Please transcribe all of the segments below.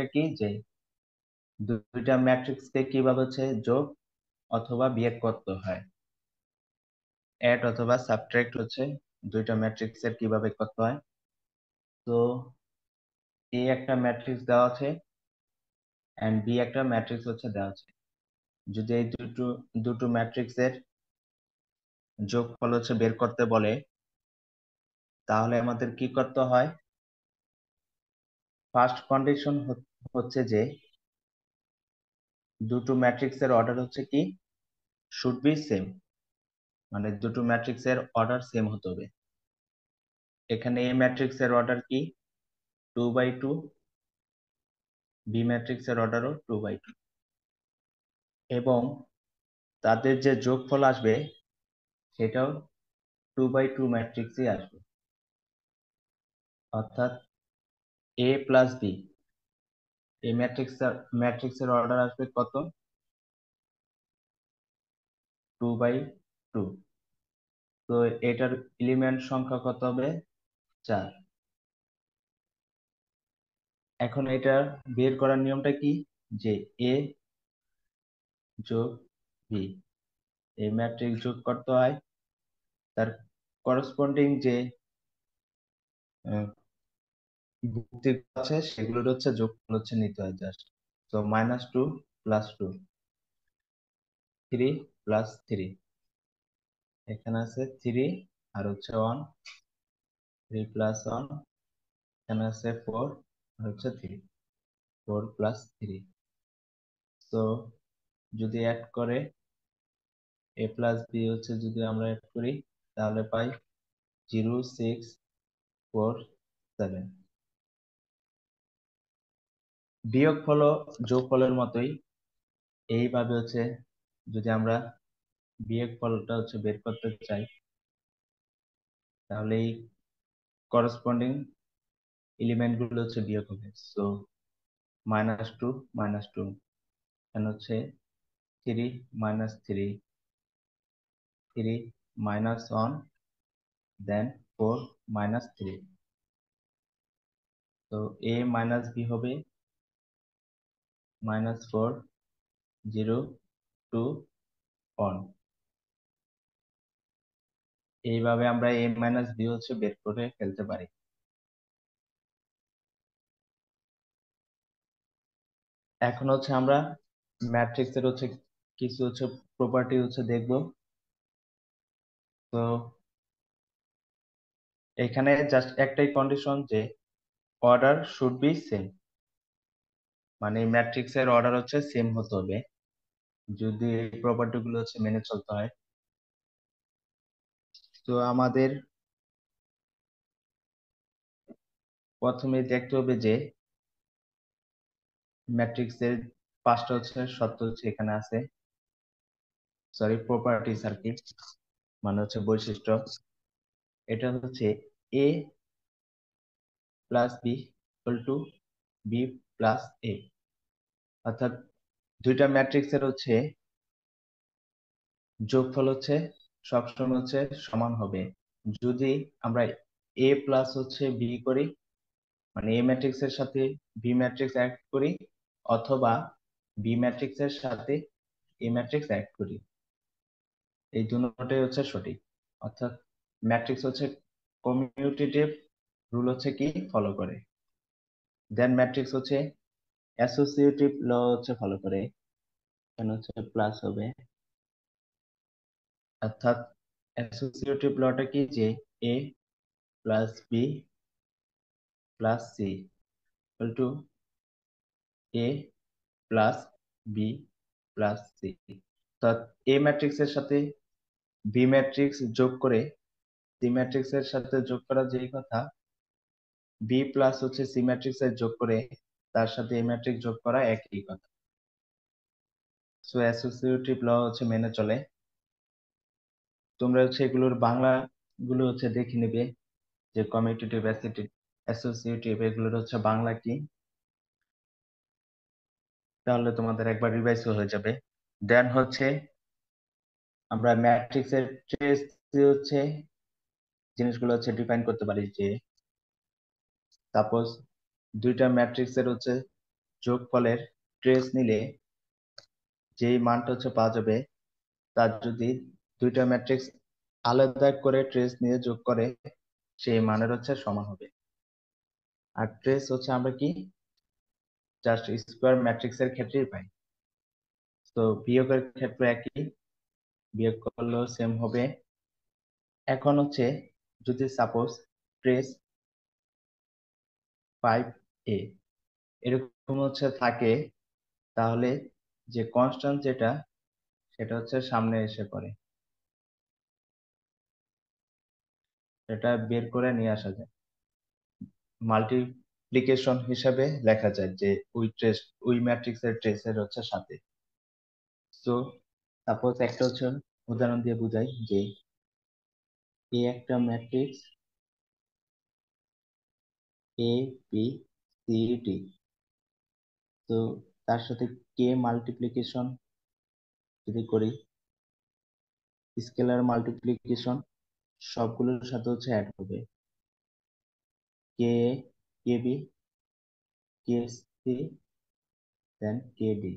টপিকটা কি? যে দুইটা ম্যাট্রিক্সকে কীভাবে হচ্ছে যোগ অথবা বিয়োগ করতে হয়? অ্যাড অথবা সাবট্রাক্ট হচ্ছে দুইটা কীভাবে করতে হয়? তো এ একটা ম্যাট্রিক্স দেওয়া আছে বি একটা ম্যাট্রিক্স হচ্ছে দেওয়া আছে। যদি এই দুটো দুটো ম্যাট্রিক্সের যোগফল হচ্ছে বের করতে বলে, তাহলে আমাদের কি করতে হয়? ফার্স্ট কন্ডিশন হচ্ছে যে দুটো ম্যাট্রিক্সের অর্ডার হচ্ছে কি? শুড বি সেম মানে দুটো ম্যাট্রিক্সের অর্ডার সেম হতে হবে। এখানে এ ম্যাট্রিক্সের অর্ডার কি? টু বাই টু বি ম্যাট্রিক্সের অর্ডারও টু বাই টু এবং তাদের যে যোগফল আসবে, সেটাও টু বাই টু ম্যাট্রিক্সই আসবে। অর্থাৎ এ প্লাস বি এই ম্যাট্রিক্স ম্যাট্রিক্সের ম্যাট্রিক্সের অর্ডার আসবে কত? টু বাই টু তো এটার এলিমেন্ট সংখ্যা কত হবে? চার। এখন এটা বের করার নিয়মটা কি? যে এ যোগ বি এই ম্যাট্রিক্স যোগ করতে হয়। তার করসপন্ডিং যে আছে সেগুলোর হচ্ছে যোগ হচ্ছে নিতে হয় জাস্ট তো minus two plus two three plus three এখানে আছে থ্রি আর হচ্ছে ওয়ান থ্রি প্লাস ওয়ান এখানে আছে ফোর আর হচ্ছে থ্রি ফোর প্লাস থ্রি তো যদি অ্যাড করে এ প্লাস বি হচ্ছে যদি আমরা অ্যাড করি, তাহলে পাই জিরো সিক্স ফোর সেভেন বিয়োগ ফল যোগ ফলের মতোই এইভাবে হচ্ছে যদি আমরা বিয়োগ ফলটা হচ্ছে বের করতে চাই, তাহলে এই করসপন্ডিং এলিমেন্টগুলো হচ্ছে বিয়োগ হবে। So minus two minus two এখানে হচ্ছে three minus three three minus one then four minus three তো এ মাইনাস বি হবে minus four zero two one এইভাবে আমরা এ মাইনাস বি হচ্ছে বের করে ফেলতে পারি। এখন হচ্ছে আমরা ম্যাট্রিক্স এর হচ্ছে কিছু হচ্ছে প্রপার্টি হচ্ছে দেখব। তো এখানে জাস্ট একটাই কন্ডিশন যে অর্ডার শুড বি সেম মানে ম্যাট্রিক্স এর অর্ডার হচ্ছে সেম হতে হবে। যদি এই প্রপার্টি গুলো হচ্ছে মেনে চলতে হয়। তো আমাদের প্রথমে দেখতে হবে যে ম্যাট্রিক্স এর পাঁচটা হচ্ছে সত্য হচ্ছে এখানে আছে। সরি প্রপার্টি সার্কিট মানে হচ্ছে বৈশিষ্ট্য। এটা হচ্ছে A plus B equal to B plus A অর্থাৎ দুইটা ম্যাট্রিক্স এর হচ্ছে যোগফল হচ্ছে, সবসময় হচ্ছে সমান হবে। যদি আমরা এ প্লাস হচ্ছে বি করি মানে এ ম্যাট্রিক্স এর সাথে বি ম্যাট্রিক্স অ্যাড করি, অথবা বি ম্যাট্রিক্স এর সাথে এ ম্যাট্রিক্স অ্যাড করি। এই দুটোটাই হচ্ছে সঠিক। অর্থাৎ ম্যাট্রিক্স হচ্ছে কমিউটেটিভ রুল হচ্ছে কি? ফলো করে। দেন ম্যাট্রিক্স হচ্ছে অ্যাসোসিয়েটিভ ল হচ্ছে ফলো করে। এখানে হচ্ছে প্লাস হবে। অর্থাৎ অ্যাসোসিয়েটিভ লটা কি? যে A plus B plus C equal to A plus B plus C অর্থাৎ এ ম্যাট্রিক্স এর সাথে বি ম্যাট্রিক্স যোগ করে সি ম্যাট্রিক্স এর সাথে যোগ করা যেই কথা বি প্লাস হচ্ছে সি ম্যাট্রিক্স এর যোগ করে তার সাথে এ ম্যাট্রিক্স যোগ করা একই কথা। সো অ্যাসোসিয়েটিভ ল হচ্ছে মেনে চলে। তোমরা হচ্ছে এগুলোর বাংলা গুলো হচ্ছে দেখে নেবে যে কমিউটেটিভ অ্যাসোসিয়েটিভ এগুলোর হচ্ছে বাংলা কি। তাহলে তোমাদের একবার রিভাইজ হয়ে যাবে। দেন হচ্ছে আমরা ম্যাট্রিক্স এর ট্রেস হচ্ছে জিনিসগুলো হচ্ছে ডিফাইন করতে পারি যে সাপোজ দুইটা ম্যাট্রিক্স এর হচ্ছে যোগফলের ট্রেস নিলে যেই মানটা হচ্ছে পাওয়া যাবে তার যদি দুইটা ম্যাট্রিক্স আলাদা করে ট্রেস নিয়ে যোগ করে, সেই মানের হচ্ছে সমান হবে। আর ট্রেস হচ্ছে আমরা কি? জাস্ট স্কোয়ার ম্যাট্রিক্স এর ক্ষেত্রেই পাই। তো বিয়োগের ক্ষেত্রে একই, বিয়োগ করলেও সেম হবে। এখন হচ্ছে যদি সাপোজ ট্রেস এরকম হচ্ছে থাকে, তাহলে যে কনস্ট্যান্ট যেটা, সেটা হচ্ছে সামনে এসে পড়ে। সেটা বের করে নিয়ে আসা যায়। মাল্টিপ্লিকেশন হিসাবে লেখা যায় যে ওই ট্রেস ওই ম্যাট্রিক্স এর ট্রেসের হচ্ছে সাথে। তো সাপোজ একটা হচ্ছে উদাহরণ দিয়ে বুঝাই যে এ একটা matrix A B C D তো তার সাথে কে মাল্টিপ্লিকেশন যদি করি স্কেলার মাল্টিপ্লিকেশন সবগুলোর সাথে হচ্ছে অ্যাড হবে। K k B k C then k D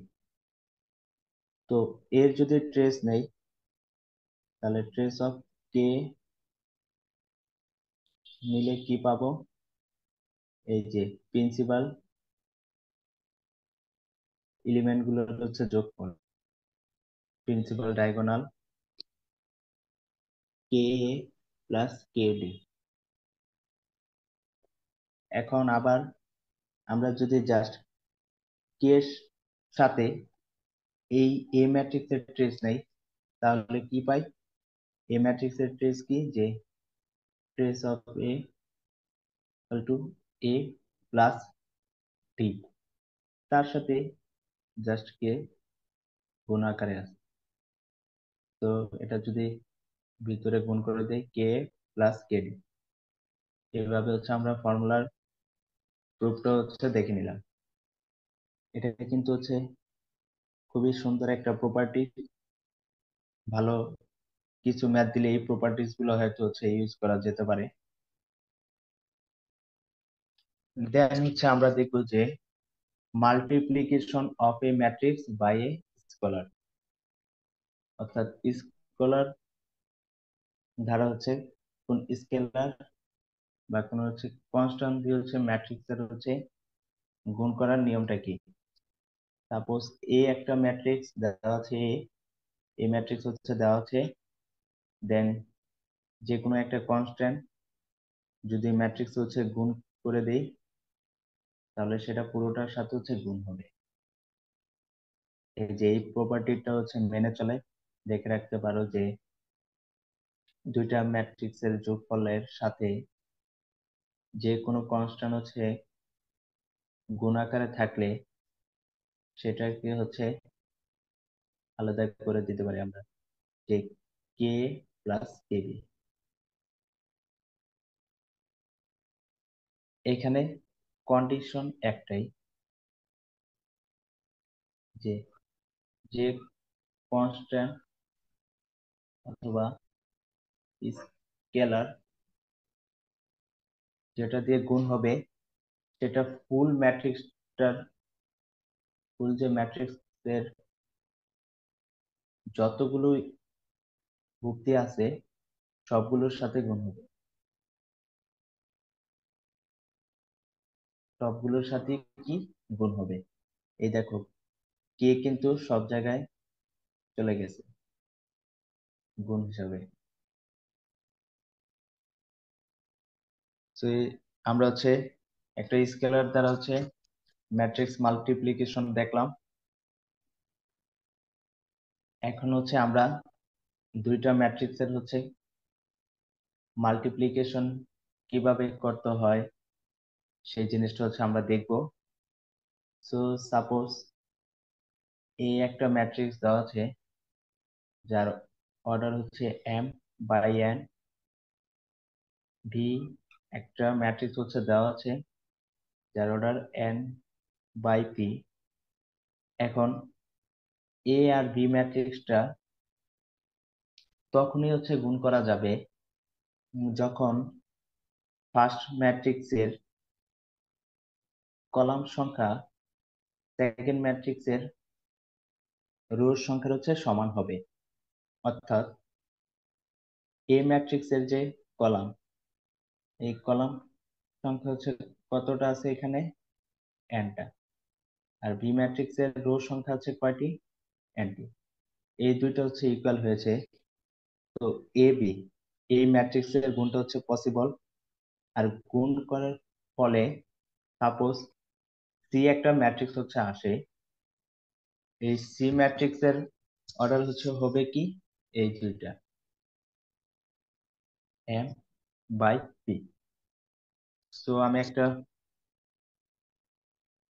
তো এর যদি ট্রেস নেই, তাহলে ট্রেস অফ কে নিলে কি পাবো? এই যে প্রিন্সিপাল এলিমেন্টগুলো হচ্ছে যোগফল। Principal diagonal k A plus k D এখন আবার আমরা যদি জাস্ট কে এর সাথে এই এ ম্যাট্রিক্স এর ট্রেস নেই, তাহলে কি পাই? এ ম্যাট্রিক্স এর ট্রেস কি? যে trace of A to A plus T তার সাথে জাস্ট কে গুণ আকারে আছে। তো এটা যদি ভিতরে গুণ করে দেই কে প্লাস কে ডি এইভাবে হচ্ছে আমরা ফর্মুলার প্রুফটা হচ্ছে দেখে নিলাম। এটা কিন্তু হচ্ছে খুবই সুন্দর একটা প্রপার্টি ভালো কিছু ম্যাথ দিলে এই প্রপার্টিসগুলো হয়তো হচ্ছে ইউজ করা যেতে পারে। দেন হচ্ছে আমরা দেখব যে multiplication of a matrix by a scalar অর্থাৎ স্কলার ধারা হচ্ছে কোন স্কেলার বা কোন হচ্ছে কনস্ট্যান্ট দিয়ে হচ্ছে ম্যাট্রিক্স এর হচ্ছে গুণ করার নিয়মটা কি? সাপোজ এ একটা ম্যাট্রিক্স দেওয়া আছে এ এই ম্যাট্রিক্স হচ্ছে দেওয়া আছে দেন যে কোনো একটা কনস্ট্যান্ট যদি ম্যাট্রিক্স হচ্ছে গুণ করে দেই তাহলে সেটা পুরোটার সাথে হচ্ছে গুণ হবে। এই যে এই প্রপার্টিটা হচ্ছে মেনে চলে। দেখে রাখতে পারো যে দুইটা ম্যাট্রিক্সের যোগফলের সাথে যে কোনো কনস্ট্যান্ট হচ্ছে গুণ আকারে থাকলে সেটাকে হচ্ছে আলাদা করে দিতে পারি আমরা যে কে প্লাস কেবি এখানে কন্ডিশন একটাই যে যে কনস্ট্যান্ট অথবা স্কেলার যেটা দিয়ে গুণ হবে, সেটা ফুল ম্যাট্রিক্সটার ফুল যে ম্যাট্রিক্স এর যতগুলো ভুক্তি আছে, সবগুলোর সাথে গুণ হবে। সবগুলোর সাথে কি গুণ হবে? এই দেখো কে কিন্তু সব জায়গায় চলে গেছে গুণ হিসাবে। আমরা হচ্ছে একটা স্কেলার দ্বারা হচ্ছে ম্যাট্রিক্স মাল্টিপ্লিকেশন দেখলাম। এখন হচ্ছে আমরা দুইটা ম্যাট্রিক্সের হচ্ছে মাল্টিপ্লিকেশন কীভাবে করতে হয়? সেই জিনিসটা হচ্ছে আমরা দেখব। সো সাপোজ এই একটা ম্যাট্রিক্স দেওয়া আছে, যার অর্ডার হচ্ছে এম বাই এন ভি একটা ম্যাট্রিক্স হচ্ছে দেওয়া আছে, যার অর্ডার এন বাই পি এখন এ আর বি ম্যাট্রিক্সটা তখনই হচ্ছে গুণ করা যাবে যখন ফার্স্ট ম্যাট্রিক্সের কলাম সংখ্যা সেকেন্ড ম্যাট্রিক্সের রোর সংখ্যা হচ্ছে সমান হবে। অর্থাৎ এ ম্যাট্রিক্সের যে কলাম, এই কলাম সংখ্যা হচ্ছে কতটা আছে এখানে? এনটা আর বি ম্যাট্রিক্সের রো সংখ্যা হচ্ছে কয়টি? এনটি এই দুইটা হচ্ছে ইকুয়াল হয়েছে। তো এ বি এই ম্যাট্রিক্সের গুণটা হচ্ছে পসিবল আর গুণ করার ফলে সাপোজ সি একটা ম্যাট্রিক্স হচ্ছে আসে এই সি ম্যাট্রিক্সের অর্ডার হচ্ছে হবে কি? এই দুইটা। M by P. সো আমি একটা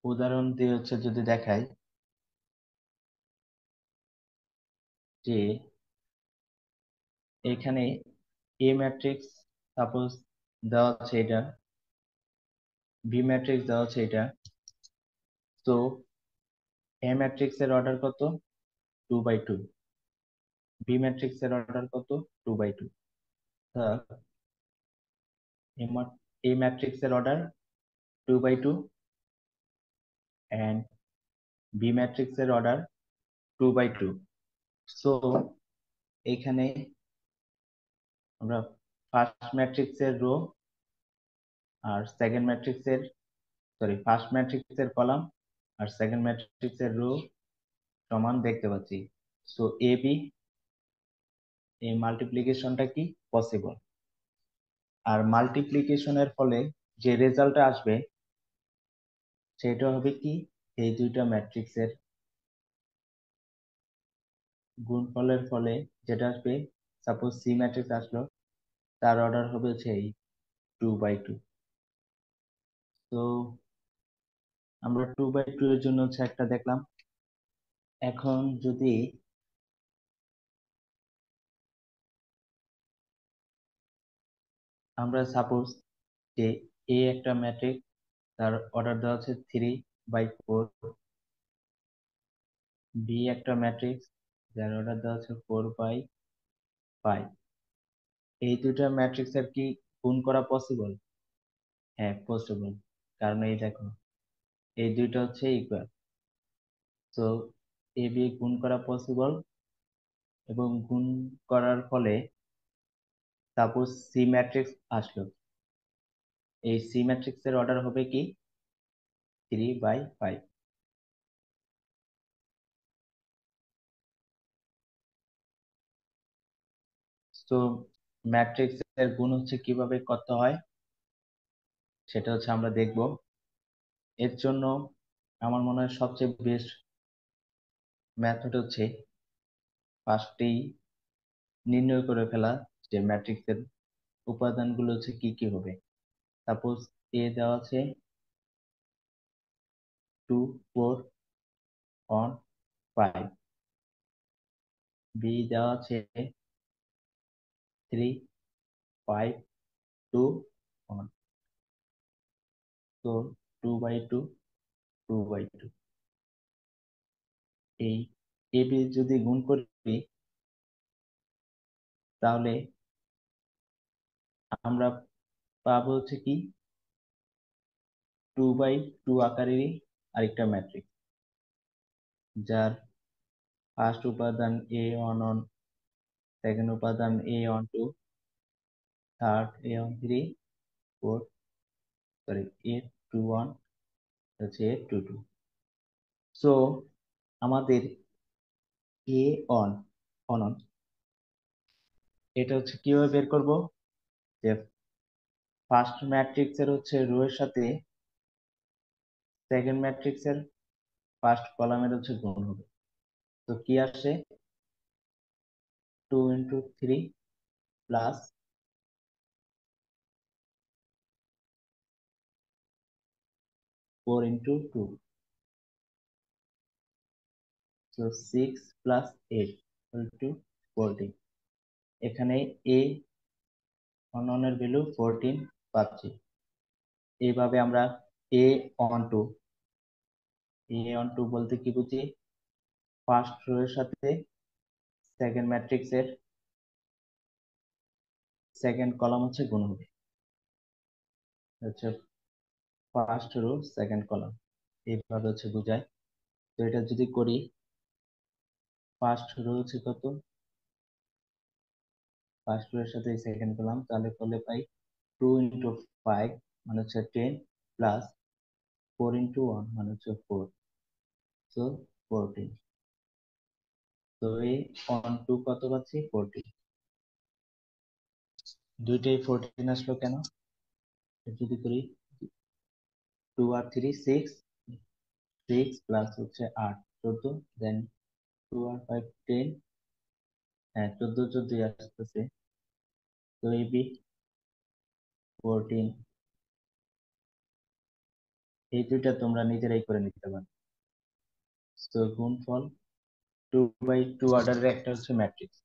উদাহরণ দিয়ে হচ্ছে যদি দেখাই। যে এখানে এ ম্যাট্রিক্স সাপোজ দেওয়া আছে এটা, বি ম্যাট্রিক্স দেওয়া আছে এটা। তো এ ম্যাট্রিক্স এর অর্ডার কত? Two by two B matrix এর অর্ডার কত? Two by two A matrix এর order two by two and B matrix এর order two by two so এখানে আমরা ফার্স্ট ম্যাট্রিক্স এর রো আর সেকেন্ড ম্যাট্রিক্স এর সরি ফার্স্ট ম্যাট্রিক্স এর কলাম আর সেকেন্ড ম্যাট্রিক্স এর রো সমান দেখতে পাচ্ছি। সো এ বি এই মাল্টিপ্লিকেশনটা কি? পসিবল আর মাল্টিপ্লিকেশনের ফলে যে রেজাল্টটা আসবে, সেটা হবে কি? এই দুইটা ম্যাট্রিক্সের গুণফলের ফলে যেটা আসবে সাপোজ সি ম্যাট্রিক্স আসলো, তার অর্ডার হবে এই টু বাই টু তো আমরা টু বাই টু এর জন্য হচ্ছে একটা দেখলাম। এখন যদি আমরা সাপোজ যে এ একটা ম্যাট্রিক তার অর্ডার দেওয়া আছে থ্রি বাই ফোর বি একটা ম্যাট্রিক্স যার অর্ডার দেওয়া আছে ফোর বাই ফাইভ এই দুইটা ম্যাট্রিক্সের কি গুণ করা পসিবল হ্যাঁ পসিবল কারণ এই দেখো এই দুইটা হচ্ছে ইকুয়াল তো এ বি গুণ করা পসিবল এবং গুণ করার ফলে তারপর সি ম্যাট্রিক্স আসলো। এই সি ম্যাট্রিক্স এর অর্ডার হবে কি? থ্রি বাই ফাইভ তো ম্যাট্রিক্স এর গুণ হচ্ছে কীভাবে করতে হয়? সেটা হচ্ছে আমরা দেখব। এর জন্য আমার মনে হয় সবচেয়ে বেস্ট মেথড হচ্ছে ফার্স্টেই নির্ণয় করে ফেলা যে ম্যাট্রিক্সের উপাদানগুলো হচ্ছে কি কি হবে। সাপোজ এ দেওয়া আছে two four one five B দেওয়া আছে থ্রি ফাইভ টু ওয়ান তো two by two two by two এই এ বি যদি গুণ করি, তাহলে আমরা পাবো হচ্ছে কি? টু বাই টু আকারেরই আরেকটা ম্যাট্রিক্স যার ফার্স্ট উপাদান এ ওয়ান ওয়ান সেকেন্ড উপাদান A one two third A one three four sorry A two one হচ্ছে টু টু সো আমাদের এ অন অন এটা হচ্ছে কীভাবে বের করব? যে ফার্স্ট ম্যাট্রিক্স এর হচ্ছে রো এর সাথে সেকেন্ড ম্যাট্রিক্স এর ফার্স্ট কলামের হচ্ছে গুণ হবে। তো কি আসে? Two into three plus four into two so six plus eight to fourteen এখানে এ অননের ভ্যালু ফোরটিন পাচ্ছি। এইভাবে আমরা A one two A one two বলতে কি বুঝি? ফার্স্ট রো এর সাথে সেকেন্ড ম্যাট্রিক্স এর সেকেন্ড কলাম হচ্ছে গুণ হবে হচ্ছে ফার্স্ট রো সেকেন্ড কলাম এইভাবে হচ্ছে বুঝায় তো এটা যদি করি ফার্স্ট রো হচ্ছে কত? ফার্স্ট রো এর সাথে সেকেন্ড কলাম তাহলে করলে পাই টু ইন্টু ফাইভ মানে হচ্ছে ten plus four into one মানে হচ্ছে ফোর সো ফোরটিন তো এই ওয়ান টু কত পাচ্ছি? ফোরটিন দুইটাই ফোরটিন আসলো কেন? যদি করি টু আর থ্রি সিক্স সিক্স প্লাস হচ্ছে আট, চোদ্দ দেন টু আর ফাইভ টেন হ্যাঁ চোদ্দ চোদ্দই আসতেছে। তো এই বি ফোরটিন এই দুইটা তোমরা নিজেরাই করে নিতে পারো। তো গুণফল টু বাই টু অর্ডারের একটা হচ্ছে ম্যাট্রিক্স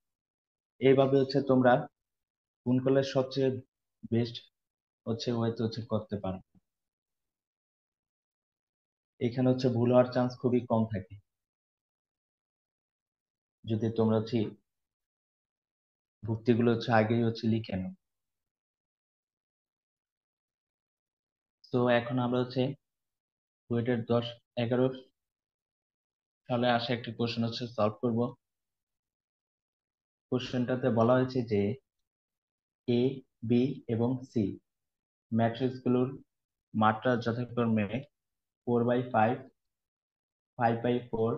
এইভাবে হচ্ছে তোমরা গুণ করলে সবচেয়ে বেস্ট হচ্ছে ওয়েতে হচ্ছে করতে পারো। এখানে হচ্ছে ভুল হওয়ার চান্স খুবই কম থাকে। যদি তোমরা হচ্ছে ভুক্তিগুলো হচ্ছে আগেই হচ্ছে লিখে নাও। তো এখন আমরা হচ্ছে বুয়েটের দশ এগারো সালে আসা একটি কোশ্চেন হচ্ছে সলভ করব। কোশ্চেনটাতে বলা হয়েছে যে এ বি এবং সি ম্যাট্রিক্সগুলোর মাত্রা যথাক্রমে four by five five by four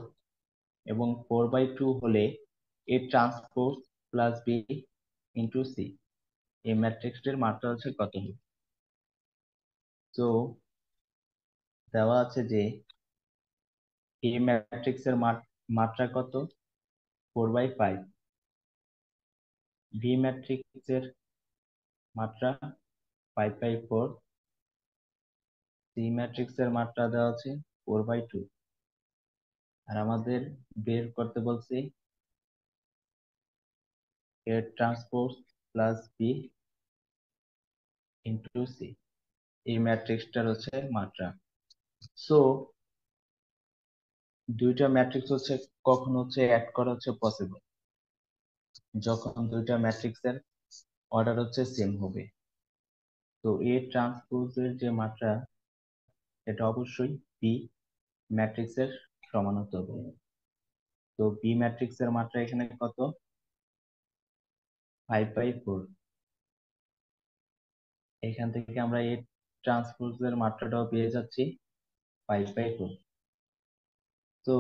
এবং ফোর বাই টু হলে A transpose plus B into C এই ম্যাট্রিক্সটির মাত্রা হচ্ছে কত তো দেওয়া আছে যে এ ম্যাট্রিক্সের মাত্রা কত? ফোর বাই ফাইভ ভি ম্যাট্রিক্সের মাত্রা ফাইভ বাই ফোর সি ম্যাট্রিক্সের মাত্রা দেওয়া আছে ফোর বাই টু আর আমাদের বের করতে বলছি A transpose plus B into C এই ম্যাট্রিক্সটার হচ্ছে মাত্রা। সো দুইটা ম্যাট্রিক্স হচ্ছে কখন হচ্ছে অ্যাড করা হচ্ছে পসিবল যখন দুইটা ম্যাট্রিক্সের অর্ডার হচ্ছে সেম হবে। তো এ ট্রান্সপোজের যে মাত্রা এটা অবশ্যই বি ম্যাট্রিক্সের সমান হতে হবে। তো বি ম্যাট্রিক্সের মাত্রা এখানে কত? ফাইভ বাই ফোর এখান থেকে আমরা এ ট্রান্সপোজের মাত্রাটাও পেয়ে যাচ্ছি ফাইভ বাই ফোর তো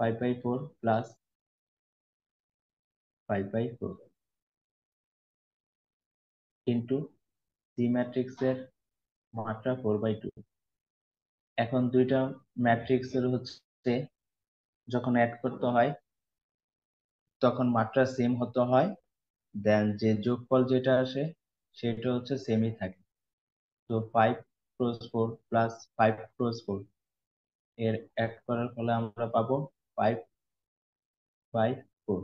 five by four plus five by four into C ম্যাট্রিক্সের মাত্রা ফোর বাই টু এখন দুইটা ম্যাট্রিক্সের হচ্ছে, যখন অ্যাড করতে হয়, তখন মাত্রা সেম হতে হয় দেন যে যোগফল যেটা আসে, সেটা হচ্ছে সেমই থাকে। তো five cross four plus five cross four এর অ্যাড করার ফলে আমরা পাবো ফাইভ বাই ফোর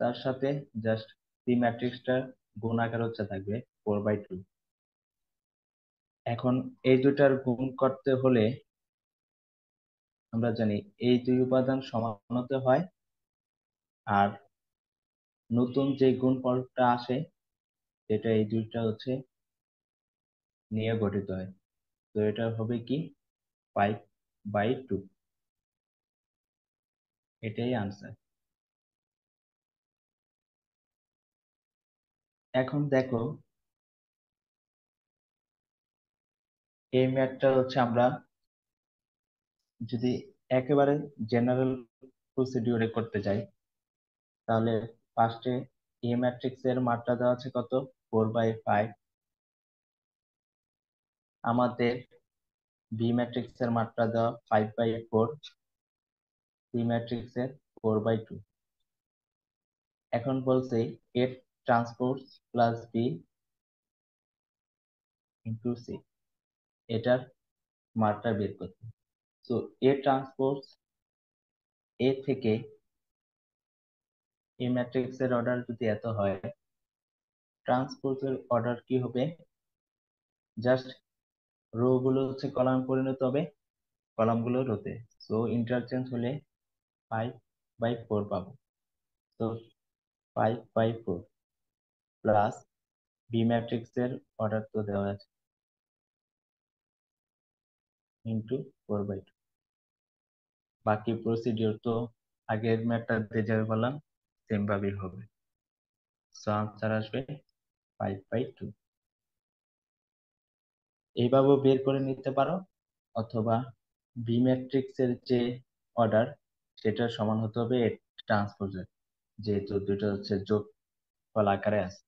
তার সাথে জাস্ট সি ম্যাট্রিক্সটা গুণ আকার হচ্ছে থাকবে ফোর বাই টু এখন এই দুটার গুণ করতে হলে আমরা জানি এই দুই উপাদান সমান হতে হয় আর নতুন যে গুণফলটা আসে, সেটা এই দুইটা হচ্ছে নিয়ে গঠিত হয়। তো এটা হবে কি ফাইভ বাই টু এটাই আনসার এখন দেখো, এই ম্যাথটা হচ্ছে আমরা যদি একেবারে জেনারেল প্রসিডিউরে করতে যাই, তাহলে ফার্স্টে এ ম্যাট্রিক্স এর মাত্রা দেওয়া আছে কত? ফোর বাই ফাইভ আমাদের বি ম্যাট্রিক্স এর মাত্রা দেওয়া five by four C matrix এর ফোর বাই টু এখন বলছে A transpose plus B into C এটার মাত্রা বের করতে সো এ ট্রান্সপোর্টস এ থেকে এই ম্যাট্রিক্স এর অর্ডার যদি এত হয় ট্রান্সপোজের অর্ডার কি হবে? জাস্ট রো গুলো হচ্ছে কলাম পরিণত হবে, কলামগুলো রোতে। সো ইন্টারচেঞ্জ হলে ফাইভ বাই ফোর পাবো। তো five by four plus B matrix এর অর্ডার তো দেওয়া আছে। ইন্টু ফোর বাই টু বাকি প্রসিডিওর তো আগের ম্যাথটা যেভাবে বললাম সেম ভাবেই হবে। সো আনসার আসবে ফাইভ বাই টু এইভাবেও বের করে নিতে পারো, অথবা বি ম্যাট্রিক্সের যে অর্ডার সেটার সমান হতে হবে ট্রান্সপোজের যেহেতু দুটো হচ্ছে যোগ ফল আকারে আছে।